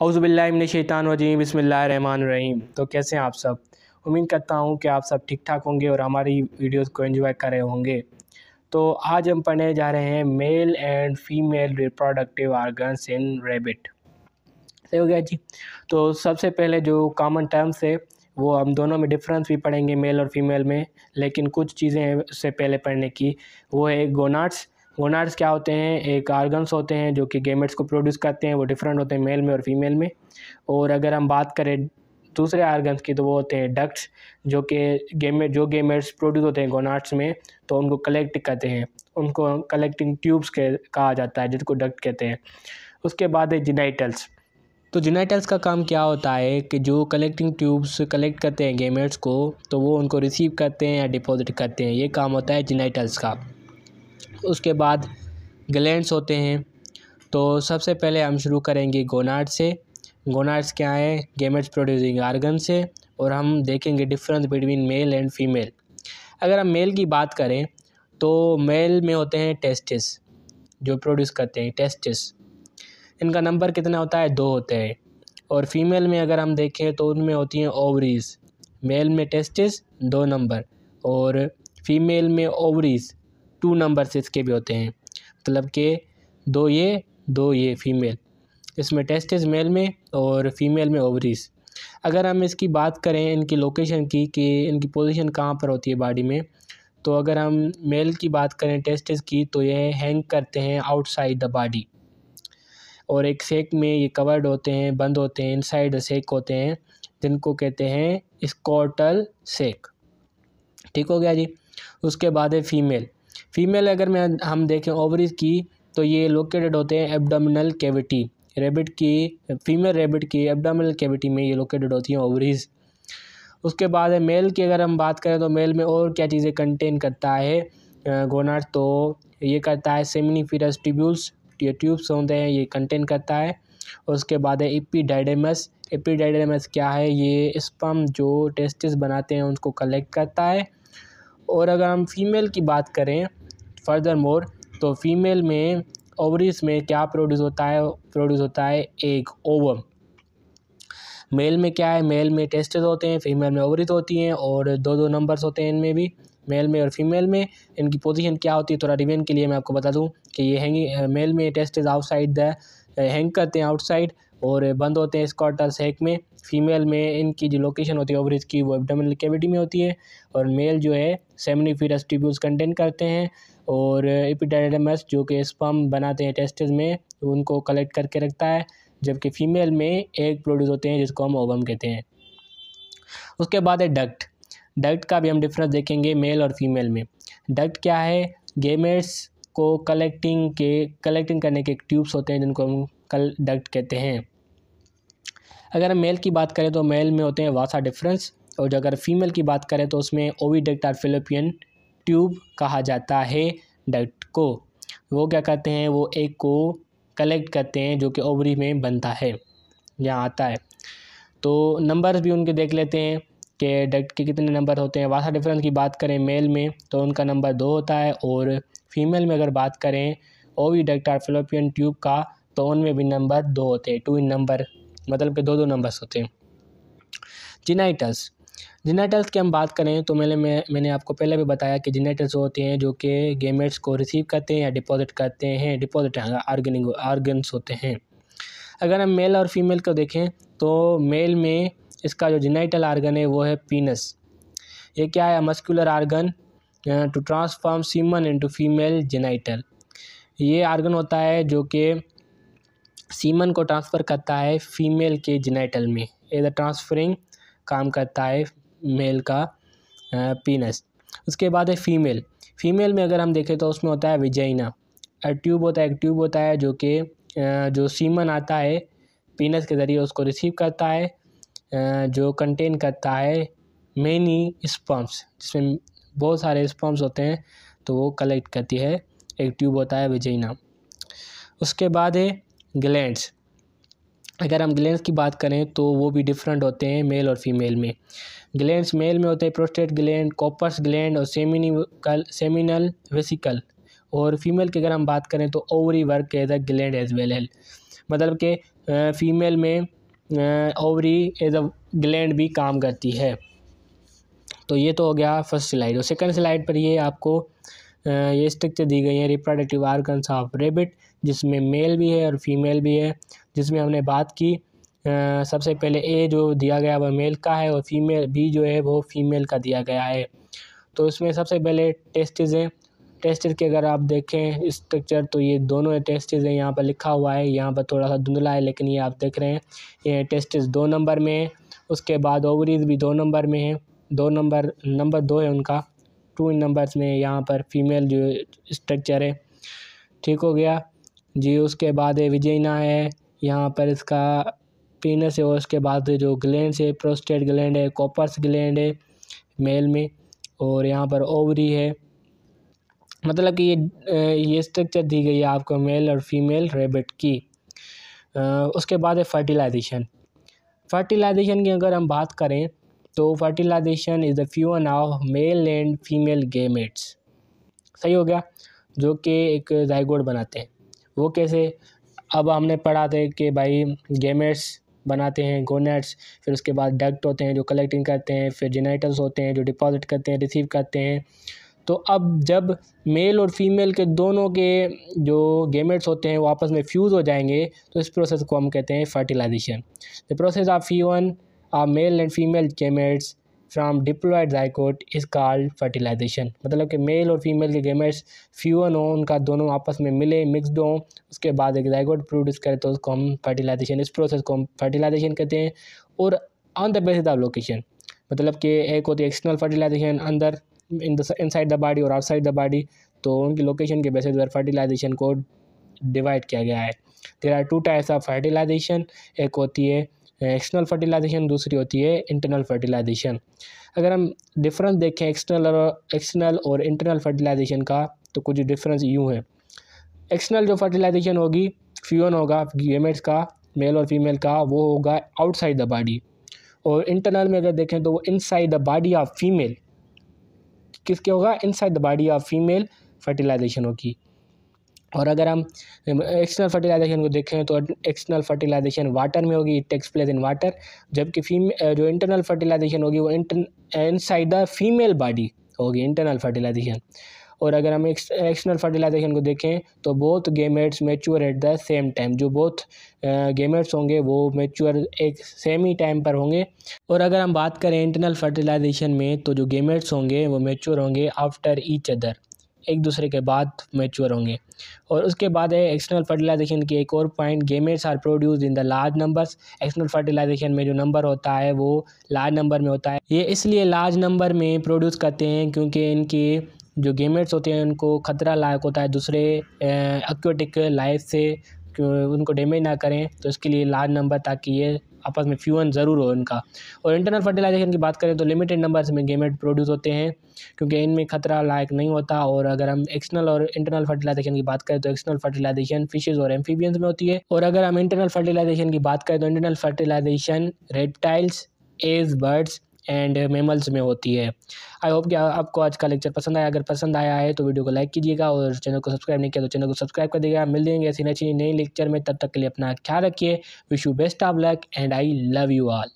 अउज़बिल्लिनशैतानरजीम बसमीम तो कैसे हैं आप सब? उम्मीद करता हूँ कि आप सब ठीक ठाक होंगे और हमारी वीडियोस को एंजॉय कर रहे होंगे। तो आज हम पढ़ने जा रहे हैं male and female reproductive organs in rabbit. सही हो गया जी? तो सबसे पहले जो कॉमन टर्म्स है, वो हम दोनों में डिफरेंस भी पढ़ेंगे मेल और फीमेल में, लेकिन कुछ चीज़ें से पहले पढ़ने की। वो है गोनाट्स गोनाड्स क्या होते हैं? एक आर्गन्स होते हैं, जो कि गेमेट्स को प्रोड्यूस करते हैं, वो डिफरेंट होते हैं मेल में और फीमेल में। और अगर हम बात करें दूसरे आर्गन्स की तो वो होते हैं डक्ट्स जो कि गेमेट जो गेमेट्स प्रोड्यूस होते हैं गोनाड्स में तो उनको कलेक्ट करते हैं। उनको कलेक्टिंग ट्यूब्स के, कहा जाता है, जिसको डक्ट कहते हैं। उसके बाद है जिनाइटल्स तो जिनाइटल्स का काम क्या होता है कि जो कलेक्टिंग ट्यूब्स कलेक्ट करते हैं गेमेट्स को तो वो उनको रिसीव करते हैं या डिपॉजिट करते हैं। ये काम होता है जिनाइटल्स का। उसके बाद ग्लैंड्स होते हैं। तो सबसे पहले हम शुरू करेंगे गोनाड से। गोनाड्स क्या है? गेमेट्स प्रोड्यूसिंग आर्गन से और हम देखेंगे difference between male and female अगर हम मेल की बात करें तो मेल में होते हैं टेस्टिस जो प्रोड्यूस करते हैं टेस्टिस इनका नंबर कितना होता है? दो होते हैं। और फीमेल में अगर हम देखें तो उनमें होती हैं ओवरीज मेल में टेस्टिस दो नंबर और फीमेल में ओवरीज टू नंबर्स इसके भी होते हैं। मतलब कि दो ये दो ये फीमेल इसमें टेस्टिस मेल में और फीमेल में ओवरीज अगर हम इसकी बात करें इनकी लोकेशन की कि इनकी पोजीशन कहाँ पर होती है बॉडी में तो अगर हम मेल की बात करें टेस्टिस की तो ये हैंग करते हैं आउटसाइड द बॉडी और एक सेक में ये कवर्ड होते हैं, बंद होते हैं इनसाइड सेक होते हैं, जिनको कहते हैं स्कॉटल सेक ठीक हो गया जी? उसके बाद है फीमेल फीमेल अगर मैं, हम देखें ओवरीज की तो ये लोकेटेड होते हैं एब्डोमिनल कैविटी। रेबिट की, फीमेल रेबिट की, एब्डोमिनल कैविटी में ये लोकेटेड होती हैं ओवरीज। उसके बाद है, मेल की अगर हम बात करें तो मेल में और क्या चीज़ें कंटेन करता है? गोनाट तो ये करता है, सेमिनिफिरस ट्यूब्यूल्स, ये ट्यूब्स होते हैं, ये कंटेन करता है। और उसके बाद है, एपीडाइडेमस। एपीडाइडेमस क्या है? ये स्पम जो टेस्टिस बनाते हैं, उनको कलेक्ट करता है। और अगर हम फीमेल की बात करें फर्दर मोर तो फीमेल में ओवरीज में क्या प्रोड्यूस होता है? प्रोड्यूस होता है एक ओवम मेल में क्या है? मेल में टेस्टेस होते हैं फीमेल में ओवरीज होती हैं और दो दो नंबर्स होते हैं इनमें भी मेल में और फीमेल में। इनकी पोजीशन क्या होती है? थोड़ा रिवेन के लिए मैं आपको बता दूँ कि ये हैंगिंग मेल में टेस्टेज आउटसाइड द हैंग करते हैं आउटसाइड और बंद होते हैं स्कॉटल सेक में। फीमेल में इनकी जो लोकेशन होती है ओवरेज की वो एब्डोमिनल कैविटी में होती है और मेल जो है सेमनीफिरस ट्यूब्यूल्स कंटेन करते हैं और एपिडाइडमस जो कि स्पम बनाते हैं टेस्टिस में, उनको कलेक्ट करके रखता है, जबकि फ़ीमेल में एग प्रोड्यूस होते हैं, जिसको हम ओवम कहते हैं। उसके बाद है डक्ट डक्ट का भी हम डिफरेंस देखेंगे मेल और फीमेल में। डक्ट क्या है? गेमेट्स को कलेक्टिंग के कलेक्टिंग करने के ट्यूब्स होते हैं, जिनको हम कल डक्ट कहते हैं। अगर हम मेल की बात करें तो मेल में होते हैं वासा डिफरेंस और अगर फीमेल की बात करें तो उसमें ओवीडक्ट और फिलोपियन ट्यूब कहा जाता है डक्ट को। वो क्या करते हैं? वो एक को कलेक्ट करते हैं जो कि ओवरी में बनता है, यहाँ आता है। तो नंबर्स भी उनके देख लेते हैं कि डक्ट के कितने नंबर होते हैं। वासा डिफरेंस की बात करें मेल में तो उनका नंबर दो होता है और फीमेल में अगर बात करें ओवी डक्ट और फिलोपियन ट्यूब का तो उनमें भी नंबर दो होते हैं टू इन नंबर मतलब कि दो दो नंबर्स होते हैं। जिनाइटल्स जिनाइटल्स की हम बात करें तो मैंने, मैं, मैंने आपको पहले भी बताया कि जिनाइटल्स होते हैं जो कि गेमेट्स को रिसीव करते हैं या डिपॉजिट करते हैं। डिपॉजिट आर्गनिंग आर्गन्स होते हैं। अगर हम मेल और फीमेल को देखें तो मेल में इसका जो जिनाइटल आर्गन है वो है पीनस ये क्या है? Muscular organ to transform semen into female genital ये आर्गन होता है जो कि सीमन को ट्रांसफ़र करता है फीमेल के जिनाइटल में। एज अ ट्रांसफरिंग काम करता है मेल का पीनस उसके बाद है फीमेल फीमेल में अगर हम देखें तो उसमें होता है विजयना ट्यूब होता है, एक ट्यूब होता है जो कि जो सीमन आता है पीनस के ज़रिए उसको रिसीव करता है जो कंटेन करता है मैनी स्पम्प्स जिसमें बहुत सारे स्पम्प्स होते हैं तो वो कलेक्ट करती है। एक ट्यूब होता है विजयना उसके बाद है ग्लैंड्स। अगर हम ग्लैंड्स की बात करें तो वो भी डिफरेंट होते हैं मेल और फीमेल में। ग्लैंड्स मेल में होते हैं प्रोस्टेट ग्लैंड कॉपर्स ग्लैंड और सेमिनिकल सेमिनल वेसिकल और फीमेल की अगर हम बात करें तो ovary work as a gland as well है। मतलब कि फ़ीमेल में ओवरी एज अ ग्लैंड भी काम करती है। तो ये तो हो गया फ़र्स्ट स्लाइड और सेकंड स्लाइड पर ये आपको ये स्ट्रक्चर दी गई है रिप्रोडक्टिव आर्गन्स ऑफ़ रेबिट जिसमें मेल भी है और फीमेल भी है जिसमें हमने बात की। आ, सबसे पहले ए जो दिया गया वह मेल का है और फीमेल बी जो है वो फीमेल का दिया गया है। तो इसमें सबसे पहले टेस्टिज हैं। टेस्टिज के अगर आप देखें स्ट्रक्चर तो ये दोनों टेस्टिज हैं। यहाँ पर लिखा हुआ है यहाँ पर थोड़ा सा धुंधला है लेकिन ये आप देख रहे हैं। ये टेस्टिज दो नंबर में है उसके बाद ओवरीज भी दो नंबर में है। दो नंबर नंबर दो है उनका। टू नंबर्स में यहाँ पर फीमेल जो स्ट्रक्चर है। ठीक हो गया। जी उसके बाद है विजयना है। यहाँ पर इसका पीनस है और उसके बाद जो ग्लैंड है प्रोस्टेट ग्लैंड है कॉपर्स ग्लैंड है मेल में और यहाँ पर ओवरी है। मतलब कि ये ये स्ट्रक्चर दी गई है आपको मेल और फीमेल रेबिट की। आ, उसके बाद है फर्टिलाइजेशन फर्टिलाइजेशन की अगर हम बात करें तो fertilisation is the fusion of male and female gametes सही हो गया? जो कि एक जाइगोड बनाते हैं। वो कैसे? अब हमने पढ़ा थे कि भाई गेमेट्स बनाते हैं गोनेट्स फिर उसके बाद डक्ट होते हैं जो कलेक्टिंग करते हैं, फिर जेनेटल्स होते हैं जो डिपॉजिट करते हैं रिसीव करते हैं। तो अब जब मेल और फीमेल के दोनों के जो गेमेट्स होते हैं वो आपस में फ्यूज़ हो जाएँगे तो इस प्रोसेस को हम कहते हैं fertilisation the process of fusion a male and female gametes from diploid zygote is called fertilisation मतलब कि मेल और फीमेल के गेमेट्स फ्यूअन हो उनका दोनों आपस में मिले मिक्सड हो, उसके बाद एक जाइकोट प्रोड्यूस करें तो उसको हम फर्टिलाइजेशन इस प्रोसेस को हम फर्टिलाइजेशन कहते हैं। और on the basis of location मतलब कि एक होती है एक्सटर्नल फर्टिलाइजेशन अंदर in the inside the body और आउटसाइड द बॉडी तो उनकी लोकेशन के बेसिस पर फर्टिलाइजेशन को डिवाइड किया गया है। There are two types of fertilisation एक होती है एक्सटर्नल फर्टिलाइजेशन दूसरी होती है इंटरनल फर्टिलाइजेशन अगर हम डिफरेंस देखें एक्सटर्नल और एक्सटर्नल और इंटरनल फर्टिलाइजेशन का तो कुछ डिफरेंस यूँ है। एक्सटर्नल जो फर्टिलाइजेशन होगी फ्यून होगा गेमेट्स का मेल और फीमेल का, वो होगा आउटसाइड द बॉडी और इंटरनल में अगर देखें तो वो inside the body of female किसके होगा? Inside the body of female fertilisation होगी। और अगर हम एक्सटर्नल फर्टिलाइजेशन को देखें तो एक्सटर्नल फर्टिलाइजेशन वाटर में होगी it takes place in water जबकि फीम जो इंटरनल फर्टिलाइजेशन होगी वो इनसाइड द फीमेल बॉडी होगी इंटरनल फर्टिलाइजेशन और अगर हम एक्सटर्नल फर्टिलाइजेशन को देखें तो both gametes mature at the same time जो बोथ गेमेट्स होंगे वो मेच्योर एक सेम ही टाइम पर होंगे. और अगर हम बात करें इंटरनल फर्टिलाइजेशन में तो जो गेमेट्स होंगे वो मेच्योर होंगे आफ्टर ईच अदर एक दूसरे के बाद मेच्योर होंगे। और उसके बाद है एक्सटर्नल फर्टिलाइजेशन की एक और point gametes are produce in the large numbers external fertilisation में जो नंबर होता है, वो लार्ज नंबर में होता है। ये इसलिए लार्ज नंबर में प्रोड्यूस करते हैं क्योंकि इनके जो गेमेट्स होते हैं, उनको ख़तरा लायक होता है। दूसरे एक्वेटिक लाइफ से उनको डैमेज ना करें तो इसके लिए लार्ज नंबर ताकि ये आपस में फ्यूअन ज़रूर हो इनका और इंटरनल फर्टिलाइजेशन की बात करें तो लिमिटेड नंबर्स में गेमेट प्रोड्यूस होते हैं, क्योंकि इनमें खतरा लायक नहीं होता। और अगर हम एक्सटर्नल और इंटरनल फर्टिलाइजेशन की बात करें तो एक्सटर्नल फर्टिलाइजेशन फिशेज और एम्फीबियंस में होती है। और अगर हम इंटरनल फर्टिलाइजेशन की बात करें तो internal fertilisation reptiles as birds and mammals में होती है। आई होप कि आपको आज का लेक्चर पसंद आया। अगर पसंद आया है तो वीडियो को लाइक कीजिएगा और चैनल को सब्सक्राइब नहीं किया तो चैनल को सब्सक्राइब कर दीजिएगा। मिल देंगे ऐसी नई नई लेक्चर में। तब तक के लिए अपना ख्याल रखिए। Wish you best of luck and I love you all